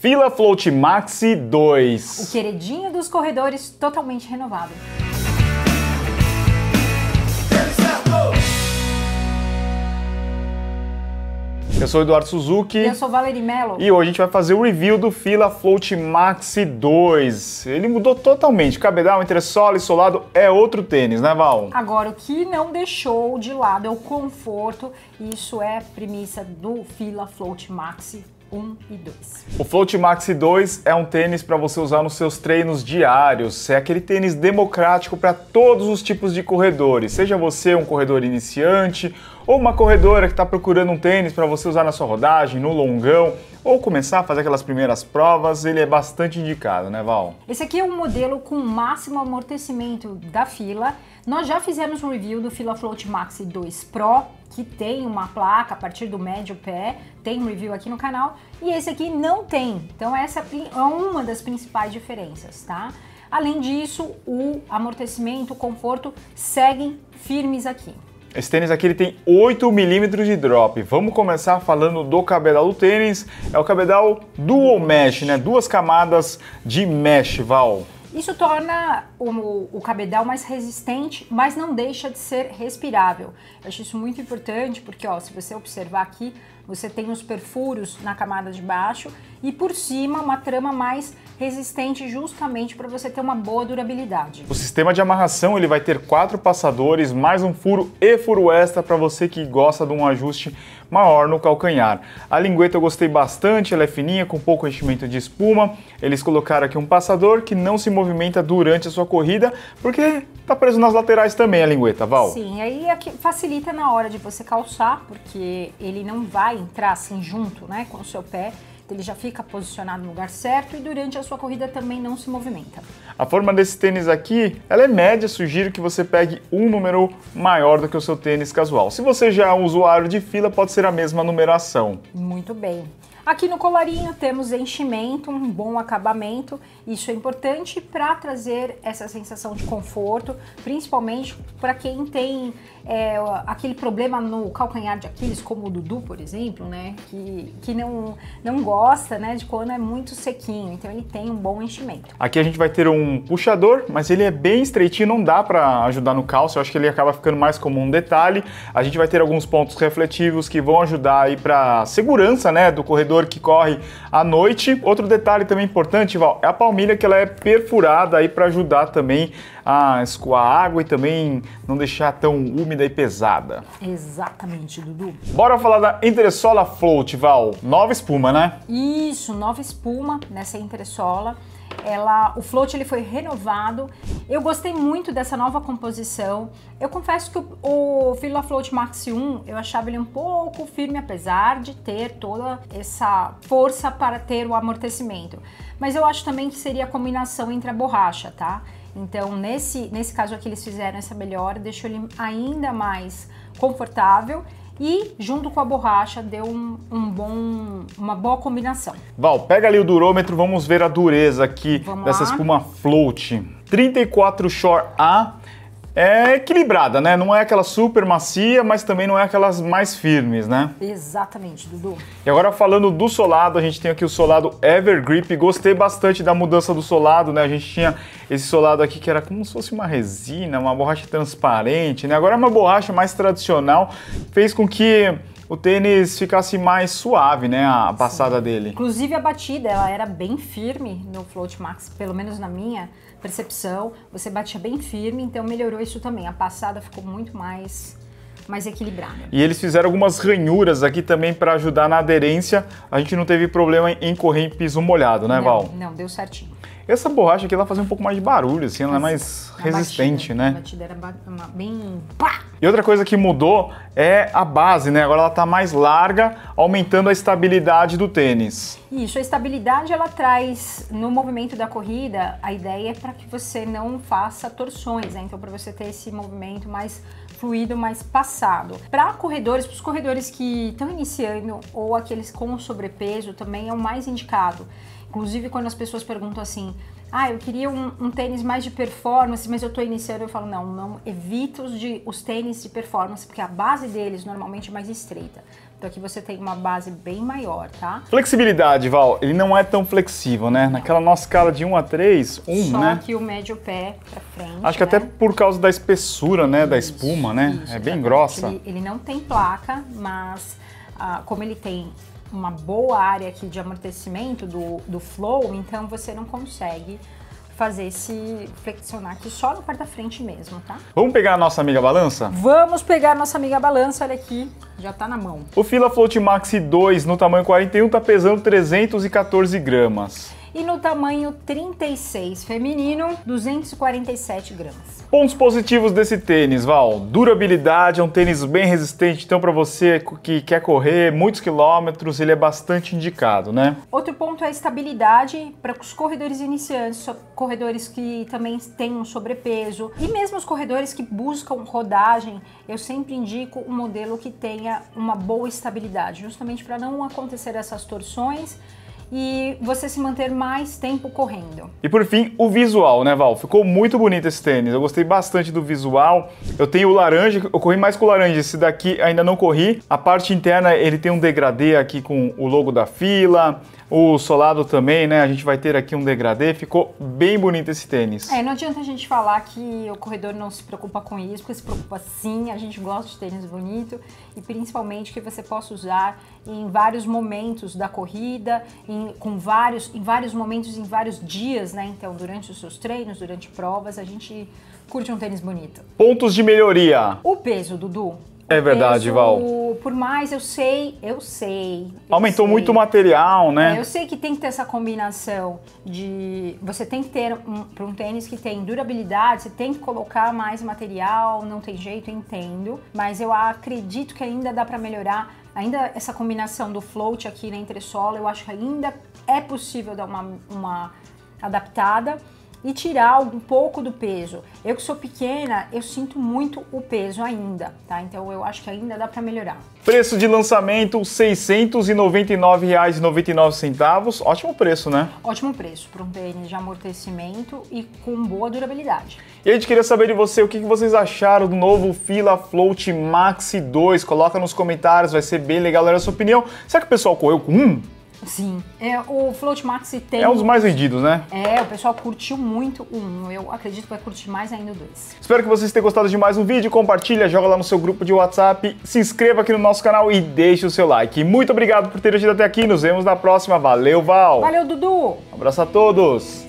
Fila Float Maxi 2. O queridinho dos corredores totalmente renovado. Eu sou Eduardo Suzuki. Eu sou Valerie Mello. E hoje a gente vai fazer o review do Fila Float Maxi 2. Ele mudou totalmente. Cabedal, entressola e solado é outro tênis, né, Val? Agora, o que não deixou de lado é o conforto. Isso é premissa do Fila Float Maxi 1 e 2. O Float Maxi 2 é um tênis para você usar nos seus treinos diários. É aquele tênis democrático para todos os tipos de corredores. Seja você um corredor iniciante ou uma corredora que está procurando um tênis para você usar na sua rodagem, no longão, ou começar a fazer aquelas primeiras provas, ele é bastante indicado, né, Val? Esse aqui é um modelo com máximo amortecimento da fila. Nós já fizemos um review do Fila Float Maxi 2 Pro, que tem uma placa a partir do médio pé, tem review aqui no canal, e esse aqui não tem. Então essa é uma das principais diferenças, tá? Além disso, o amortecimento, o conforto seguem firmes aqui. Esse tênis aqui ele tem 8 milímetros de drop. Vamos começar falando do cabedal do tênis. É o cabedal Dual Mesh, né? Duas camadas de mesh, Val. Isso torna o, o, cabedal mais resistente, mas não deixa de ser respirável. Eu acho isso muito importante porque, ó, se você observar aqui, você tem os perfuros na camada de baixo e por cima uma trama mais resistente justamente para você ter uma boa durabilidade. O sistema de amarração ele vai ter quatro passadores, mais um furo e furo extra para você que gosta de um ajuste maior no calcanhar. A lingueta eu gostei bastante, ela é fininha, com pouco enchimento de espuma. Eles colocaram aqui um passador que não se movimenta durante a sua corrida, porque tá preso nas laterais também a lingueta, Val. Sim, aí aqui facilita na hora de você calçar, porque ele não vai entrar assim junto, né, com o seu pé ele já fica posicionado no lugar certo e durante a sua corrida também não se movimenta. A forma desse tênis aqui, ela é média, sugiro que você pegue um número maior do que o seu tênis casual. Se você já é um usuário de fila, pode ser a mesma numeração. Muito bem. Aqui no colarinho temos enchimento, um bom acabamento. Isso é importante para trazer essa sensação de conforto, principalmente para quem tem é, aquele problema no calcanhar de Aquiles, como o Dudu, por exemplo, né? Que, que não, não gosta né, de quando é muito sequinho. Então ele tem um bom enchimento. Aqui a gente vai ter um puxador, mas ele é bem estreitinho, não dá para ajudar no calço. Eu acho que ele acaba ficando mais como um detalhe. A gente vai ter alguns pontos refletivos que vão ajudar aí para segurança, né, do corredor corredor que corre à noite. Outro detalhe também importante, Val, é a palmilha que ela é perfurada aí para ajudar também a escoar água e também não deixar tão úmida e pesada. Exatamente, Dudu. Bora falar da entressola float, Val. Nova espuma, né? Isso, nova espuma nessa entressola ela, o float ele foi renovado. Eu gostei muito dessa nova composição. Eu confesso que o, o Fila Float Max 1 eu achava ele um pouco firme, apesar de ter toda essa força para ter o amortecimento. Mas eu acho também que seria a combinação entre a borracha, tá? Então, nesse, nesse caso aqui, eles fizeram essa melhora, deixou ele ainda mais confortável e junto com a borracha deu um, um, bom, uma boa combinação. Val, pega ali o durômetro, vamos ver a dureza aqui vamos dessa lá. espuma float. 34 Shore A é equilibrada, né? Não é aquela super macia, mas também não é aquelas mais firmes, né? Exatamente, Dudu. E agora falando do solado, a gente tem aqui o solado Evergrip. Gostei bastante da mudança do solado, né? A gente tinha esse solado aqui que era como se fosse uma resina, uma borracha transparente, né? Agora é uma borracha mais tradicional, fez com que o tênis ficasse mais suave, né, a passada Sim. dele. Inclusive a batida, ela era bem firme no Float Max, pelo menos na minha percepção, você batia bem firme, então melhorou isso também. A passada ficou muito mais mais equilibrada. E eles fizeram algumas ranhuras aqui também para ajudar na aderência. A gente não teve problema em correr em piso molhado, né, não, Val? Não, deu certinho. Essa borracha aqui ela fazia um pouco mais de barulho, assim, ela é mais resistente, batida, né? A batida era bem. Pá! E outra coisa que mudou é a base, né? Agora ela tá mais larga, aumentando a estabilidade do tênis. Isso, a estabilidade ela traz no movimento da corrida, a ideia é para que você não faça torções, né? Então, para você ter esse movimento mais fluido, mais passado. Para corredores, para os corredores que estão iniciando ou aqueles com sobrepeso, também é o mais indicado. Inclusive, quando as pessoas perguntam assim, ah, eu queria um, um, tênis mais de performance, mas eu tô iniciando, eu falo, não, não, evita os, de, os tênis de performance, porque a base deles normalmente é mais estreita. Então aqui você tem uma base bem maior, tá? Flexibilidade, Val, ele não é tão flexível, né? Naquela nossa escala de 1 a 3, 1, Só né? Só que o médio pé pra frente, Acho que né? até por causa da espessura, né, isso, da espuma, né? Isso, é bem grossa. Ele, ele, não tem placa, mas ah, como ele tem uma boa área aqui de amortecimento do, do flow, então você não consegue fazer esse flexionar aqui só no parte da frente mesmo, tá? Vamos pegar a nossa amiga balança? Vamos pegar a nossa amiga balança, olha aqui, já tá na mão. O Fila Float Maxi 2 no tamanho 41 tá pesando 314 gramas. E no tamanho 36 feminino, 247 gramas. Pontos positivos desse tênis, Val. Durabilidade, é um tênis bem resistente, então para você que quer correr muitos quilômetros, ele é bastante indicado, né? Outro ponto é a estabilidade para os corredores iniciantes, corredores que também têm um sobrepeso e mesmo os corredores que buscam rodagem, eu sempre indico um modelo que tenha uma boa estabilidade, justamente para não acontecer essas torções e você se manter mais tempo correndo. E por fim, o visual, né, Val? Ficou muito bonito esse tênis. Eu gostei bastante do visual. Eu tenho o laranja, eu corri mais com o laranja. Esse daqui ainda não corri. A parte interna, ele tem um degradê aqui com o logo da fila. O solado também, né? A gente vai ter aqui um degradê. Ficou bem bonito esse tênis. É, não adianta a gente falar que o corredor não se preocupa com isso, porque se preocupa sim. A gente gosta de tênis bonito e principalmente que você possa usar em vários momentos da corrida, em, com vários, em vários momentos, em vários dias, né? Então, durante os seus treinos, durante provas, a gente curte um tênis bonito. Pontos de melhoria. O peso, Dudu. É verdade, peso, Val. Por mais eu sei, eu sei. Eu Aumentou sei. muito o material, né? É, eu sei que tem que ter essa combinação de. Você tem que ter um, para um tênis que tem durabilidade, você tem que colocar mais material, não tem jeito, entendo. Mas eu acredito que ainda dá para melhorar. Ainda essa combinação do float aqui na entressola, eu acho que ainda é possível dar uma, uma adaptada e tirar um pouco do peso. Eu que sou pequena, eu sinto muito o peso ainda, tá? Então eu acho que ainda dá para melhorar. Preço de lançamento R$ 699,99. Ótimo preço, né? Ótimo preço para um tênis de amortecimento e com boa durabilidade. E a gente queria saber de você o que vocês acharam do novo Fila Float Maxi 2. Coloca nos comentários, vai ser bem legal ler a sua opinião. Será que o pessoal correu com um? Sim, é, o Float Maxi tem. É um dos mais vendidos, né? É, o pessoal curtiu muito o 1. Eu acredito que vai curtir mais ainda o 2. Espero que vocês tenham gostado de mais um vídeo. Compartilha, joga lá no seu grupo de WhatsApp, se inscreva aqui no nosso canal e deixe o seu like. Muito obrigado por ter assistido até aqui. Nos vemos na próxima. Valeu, Val! Valeu, Dudu! Um abraço a todos!